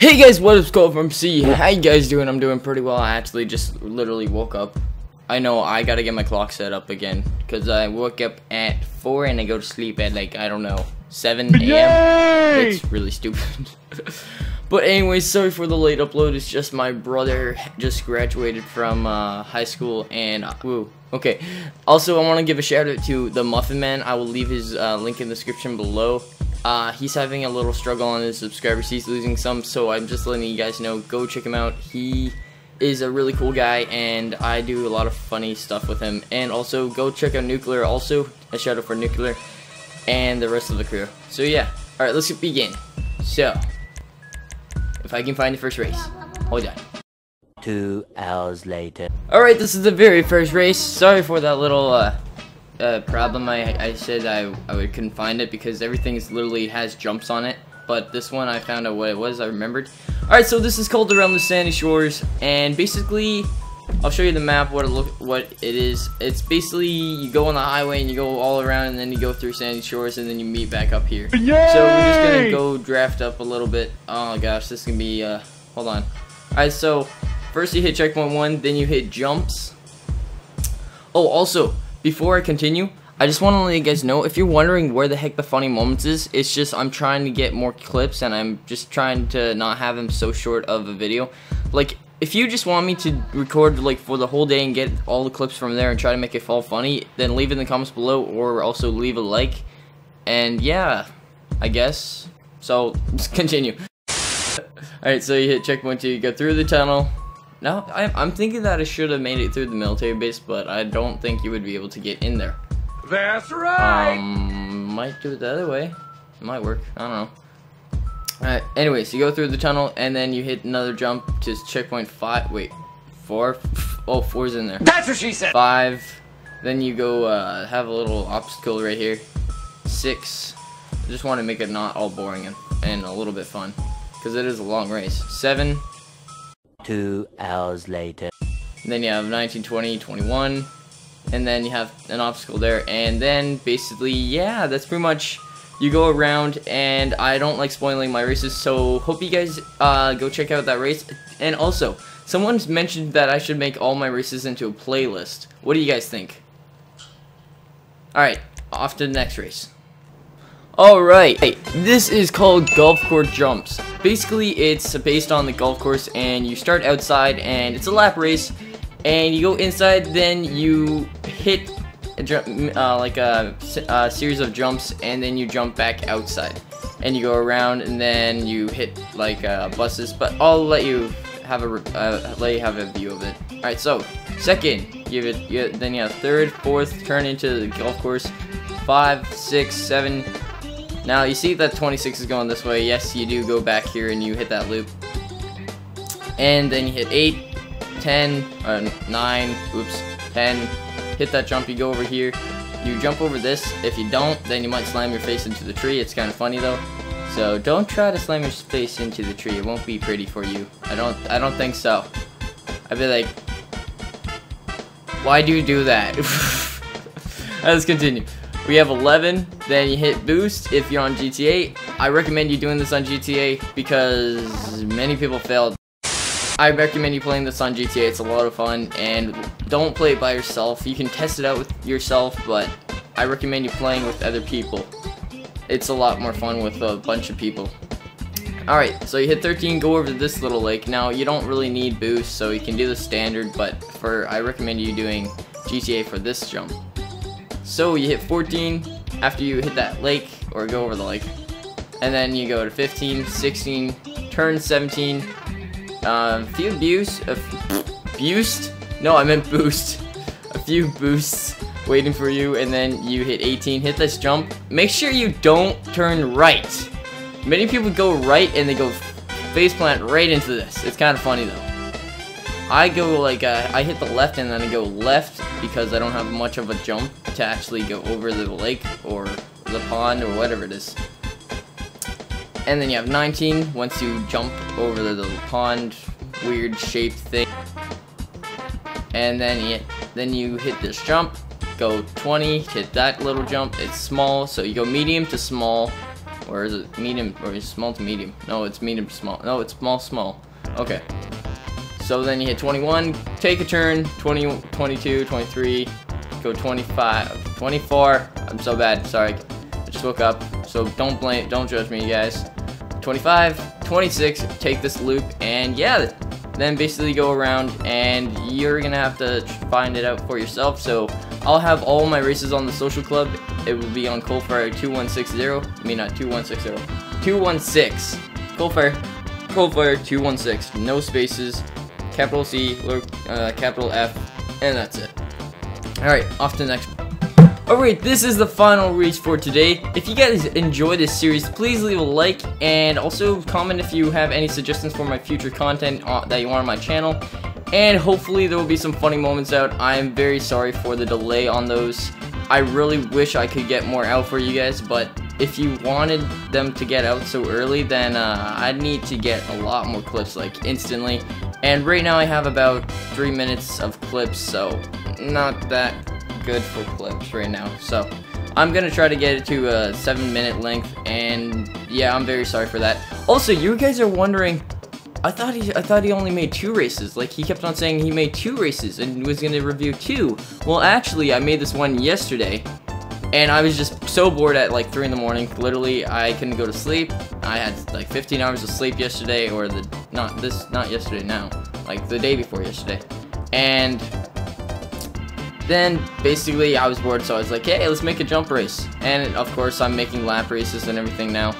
Hey guys, what is ColdFireMC? How you guys doing? I'm doing pretty well. I actually just literally woke up. I know I gotta get my clock set up again because I woke up at 4 and I go to sleep at like, I don't know, 7 a.m. It's really stupid. but anyways, sorry for the late upload. It's just my brother just graduated from uh, high school and uh, woo. Okay. Also, I want to give a shout out to the Muffin Man. I will leave his uh, link in the description below. Uh, he's having a little struggle on his subscribers. He's losing some, so I'm just letting you guys know. Go check him out. He is a really cool guy, and I do a lot of funny stuff with him. And also, go check out Nuclear. Also, a shout out for Nuclear and the rest of the crew. So yeah, all right, let's begin. So, if I can find the first race, hold on. Two hours later. Alright, this is the very first race. Sorry for that little uh, uh, problem. I, I said I, I couldn't find it because everything is literally has jumps on it. But this one I found out what it was, I remembered. Alright, so this is called Around the Sandy Shores. And basically, I'll show you the map, what it look, what it is. It's basically, you go on the highway and you go all around and then you go through Sandy Shores and then you meet back up here. Yay! So we're just gonna go draft up a little bit. Oh gosh, this is gonna be, uh, hold on. Alright, so First you hit checkpoint one, then you hit jumps. Oh, also, before I continue, I just want to let you guys know, if you're wondering where the heck the funny moments is, it's just I'm trying to get more clips and I'm just trying to not have them so short of a video. Like, if you just want me to record like for the whole day and get all the clips from there and try to make it fall funny, then leave it in the comments below or also leave a like. And yeah, I guess. So, continue. Alright, so you hit checkpoint two, you go through the tunnel, now, I'm thinking that I should have made it through the military base, but I don't think you would be able to get in there. That's right. Um, might do it the other way. It might work. I don't know. Alright, anyways, you go through the tunnel, and then you hit another jump to checkpoint five. Wait, four? Oh, four's in there. That's what she said. Five. Then you go uh, have a little obstacle right here. Six. I just want to make it not all boring and, and a little bit fun. Because it is a long race. Seven. Two hours later. And then you have 19, 20, 21. And then you have an obstacle there. And then basically, yeah, that's pretty much you go around and I don't like spoiling my races so hope you guys uh, go check out that race and also someone's mentioned that I should make all my races into a playlist what do you guys think alright off to the next race Alright, hey, this is called Golf Course Jumps. Basically, it's based on the golf course, and you start outside, and it's a lap race, and you go inside, then you hit a, uh, like a, a, series of jumps, and then you jump back outside. And you go around, and then you hit like uh, buses, but I'll let you have a uh, let you have a view of it. Alright, so second, you, it, you then you have third, fourth, turn into the golf course, five, six, seven, now, you see that 26 is going this way. Yes, you do go back here and you hit that loop. And then you hit 8, 10, uh, 9, oops, 10. Hit that jump, you go over here. You jump over this. If you don't, then you might slam your face into the tree. It's kind of funny, though. So don't try to slam your face into the tree. It won't be pretty for you. I don't I don't think so. I'd be like, why do you do that? Let's continue. We have 11, then you hit boost if you're on GTA. I recommend you doing this on GTA because many people failed. I recommend you playing this on GTA, it's a lot of fun, and don't play it by yourself. You can test it out with yourself, but I recommend you playing with other people. It's a lot more fun with a bunch of people. Alright, so you hit 13, go over to this little lake. Now, you don't really need boost, so you can do the standard, but for I recommend you doing GTA for this jump. So you hit 14 after you hit that lake or go over the lake. And then you go to 15, 16, turn 17, a uh, few boosts, a boost? No, I meant boost. A few boosts waiting for you, and then you hit 18, hit this jump. Make sure you don't turn right. Many people go right and they go faceplant right into this. It's kind of funny though. I go like, uh, I hit the left and then I go left because I don't have much of a jump to actually go over the lake or the pond or whatever it is. And then you have 19 once you jump over the, the pond weird shaped thing. And then you, then you hit this jump, go 20, hit that little jump. It's small, so you go medium to small Or is it medium, or is it small to medium? No, it's medium to small. No, it's small, small. Okay. So then you hit 21, take a turn, 20, 22, 23, go 25, 24. I'm so bad, sorry. I just woke up, so don't blame, don't judge me, guys. 25, 26, take this loop, and yeah, then basically go around, and you're gonna have to find it out for yourself. So I'll have all my races on the social club. It will be on ColdFire 2160. I mean, not 2160. 216. ColdFire. ColdFire 216. No spaces. Capital C, uh, capital F, and that's it. Alright, off to the next Alright, this is the final reach for today. If you guys enjoy this series, please leave a like and also comment if you have any suggestions for my future content uh, that you want on my channel. And hopefully there will be some funny moments out. I am very sorry for the delay on those. I really wish I could get more out for you guys, but if you wanted them to get out so early, then uh, I need to get a lot more clips like instantly. And right now I have about three minutes of clips, so not that good for clips right now. So I'm gonna try to get it to a seven minute length and yeah, I'm very sorry for that. Also, you guys are wondering, I thought he I thought he only made two races. Like he kept on saying he made two races and was gonna review two. Well actually I made this one yesterday and I was just so bored at like 3 in the morning. Literally, I couldn't go to sleep. I had like 15 hours of sleep yesterday, or the, not this, not yesterday now, like the day before yesterday. And then basically I was bored so I was like hey let's make a jump race. And of course I'm making lap races and everything now.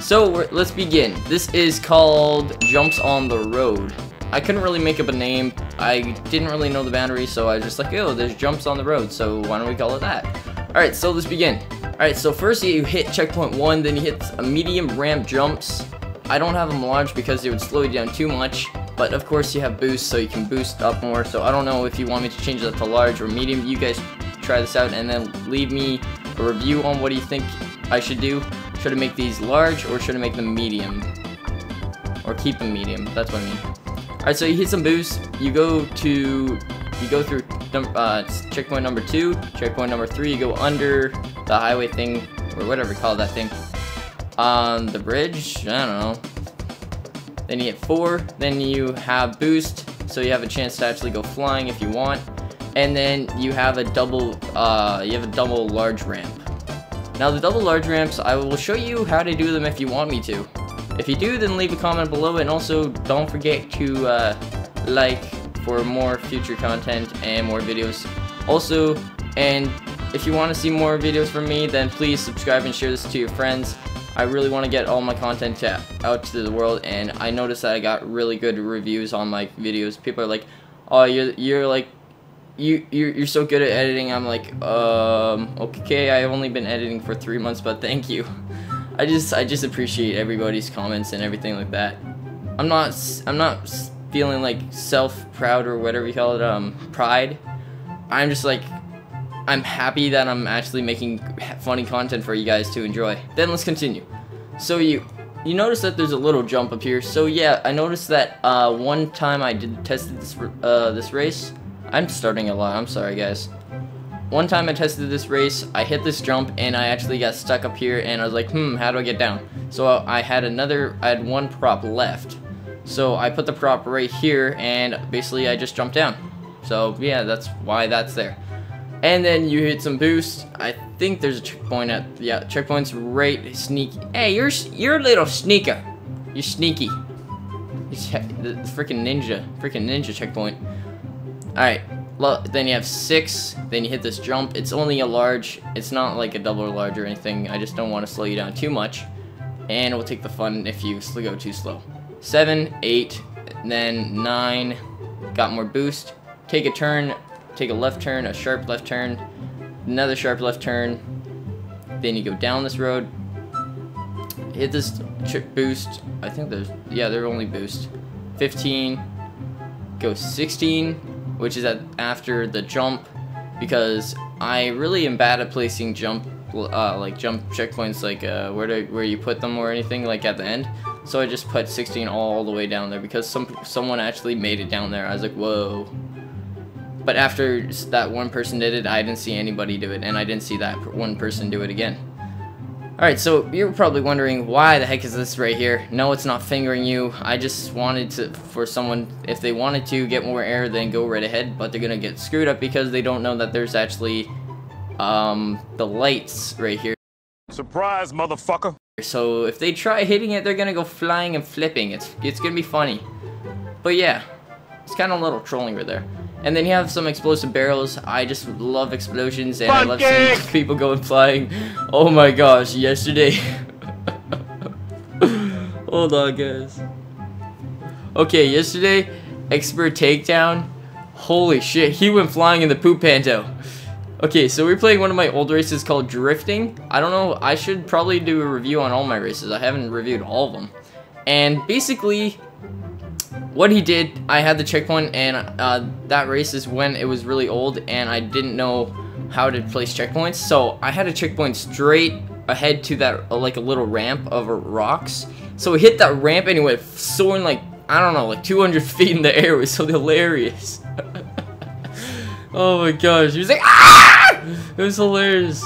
So let's begin. This is called jumps on the road. I couldn't really make up a name. I didn't really know the boundary so I was just like oh there's jumps on the road. So why don't we call it that alright so let's begin alright so first you hit checkpoint 1 then you hit a medium ramp jumps I don't have them large because it would slow you down too much but of course you have boost, so you can boost up more. So I don't know if you want me to change that to large or medium. You guys try this out and then leave me a review on what do you think I should do. Should I make these large or should I make them medium? Or keep them medium, that's what I mean. Alright, so you hit some boost, you go to, you go through uh, checkpoint number two, checkpoint number three, you go under the highway thing, or whatever you call that thing. On um, the bridge, I don't know, then you hit 4, then you have boost, so you have a chance to actually go flying if you want. And then you have a double, uh, you have a double large ramp. Now the double large ramps, I will show you how to do them if you want me to. If you do, then leave a comment below, and also don't forget to uh, like for more future content and more videos. Also, and if you want to see more videos from me, then please subscribe and share this to your friends. I really want to get all my content to, out to the world, and I noticed that I got really good reviews on my videos. People are like, "Oh, you're you're like, you you're, you're so good at editing." I'm like, um, okay, I've only been editing for three months, but thank you. I just I just appreciate everybody's comments and everything like that. I'm not I'm not feeling like self proud or whatever you call it, um, pride. I'm just like I'm happy that I'm actually making funny content for you guys to enjoy. Then let's continue. So you you notice that there's a little jump up here. So yeah, I noticed that uh, one time I did tested this uh, this race. I'm starting a lot. I'm sorry, guys. One time I tested this race, I hit this jump and I actually got stuck up here and I was like, hmm, how do I get down? So I had another, I had one prop left. So I put the prop right here and basically I just jumped down. So yeah, that's why that's there. And then you hit some boost. I think there's a checkpoint at yeah, checkpoint's right sneaky. Hey, you're you're a little sneaker. You're sneaky. the freaking ninja, freaking ninja checkpoint. All right. Well, then you have six. Then you hit this jump. It's only a large. It's not like a double or large or anything. I just don't want to slow you down too much. And it will take the fun if you go too slow. Seven, eight, then nine. Got more boost. Take a turn take a left turn, a sharp left turn, another sharp left turn, then you go down this road, hit this boost, I think there's, yeah, they're only boost, 15, go 16, which is at after the jump, because I really am bad at placing jump, uh, like jump checkpoints, like uh, where to, where you put them or anything, like at the end. So I just put 16 all the way down there because some someone actually made it down there. I was like, whoa. But after that one person did it, I didn't see anybody do it, and I didn't see that one person do it again. Alright, so you're probably wondering why the heck is this right here? No, it's not fingering you. I just wanted to, for someone, if they wanted to get more air, then go right ahead, but they're gonna get screwed up because they don't know that there's actually, um, the lights right here. Surprise, motherfucker. So if they try hitting it, they're gonna go flying and flipping. It's, it's gonna be funny. But yeah, it's kind of a little trolling right there. And then you have some explosive barrels. I just love explosions and I love seeing people going flying. Oh my gosh, yesterday. Hold on, guys. Okay, yesterday, expert takedown. Holy shit, he went flying in the poop panto. Okay, so we're playing one of my old races called Drifting. I don't know, I should probably do a review on all my races. I haven't reviewed all of them. And basically, what he did, I had the checkpoint, and uh, that race is when it was really old, and I didn't know how to place checkpoints. So I had a checkpoint straight ahead to that, uh, like a little ramp of rocks. So he hit that ramp, and he went soaring like, I don't know, like 200 feet in the air. It was so hilarious. oh my gosh, he was like, ah! It was hilarious.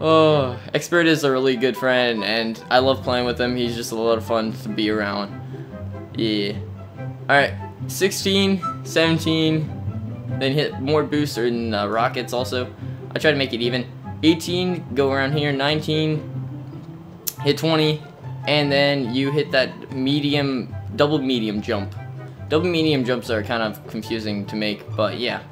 Oh, Expert is a really good friend, and I love playing with him. He's just a lot of fun to be around. Yeah. Alright, 16, 17, then hit more boosts in uh, rockets also. I try to make it even. 18, go around here, 19, hit 20, and then you hit that medium, double medium jump. Double medium jumps are kind of confusing to make, but yeah.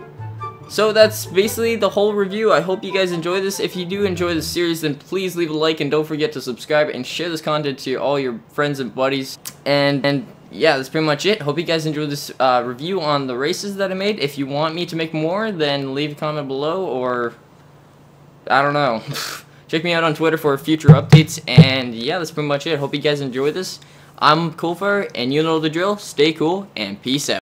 So that's basically the whole review. I hope you guys enjoy this. If you do enjoy the series, then please leave a like and don't forget to subscribe and share this content to all your friends and buddies. And and yeah, that's pretty much it. Hope you guys enjoyed this uh, review on the races that I made. If you want me to make more, then leave a comment below, or I don't know. Check me out on Twitter for future updates, and yeah, that's pretty much it. Hope you guys enjoyed this. I'm ColdFire, and you know the drill. Stay cool, and peace out.